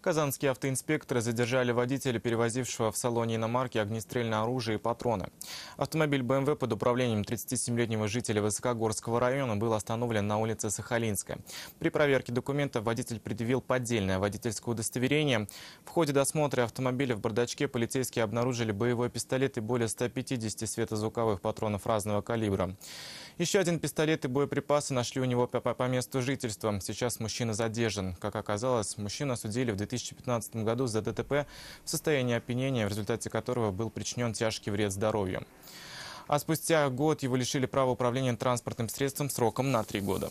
Казанские автоинспекторы задержали водителя, перевозившего в салоне иномарки огнестрельное оружие и патроны. Автомобиль БМВ под управлением 37-летнего жителя Высокогорского района был остановлен на улице Сахалинская. При проверке документов водитель предъявил поддельное водительское удостоверение. В ходе досмотра автомобиля в бардачке полицейские обнаружили боевой пистолет и более 150 светозвуковых патронов разного калибра. Еще один пистолет и боеприпасы нашли у него по, по, по месту жительства. Сейчас мужчина задержан. Как оказалось, мужчину осудили в 2015 году за ДТП в состоянии опьянения, в результате которого был причинен тяжкий вред здоровью. А спустя год его лишили права управления транспортным средством сроком на три года.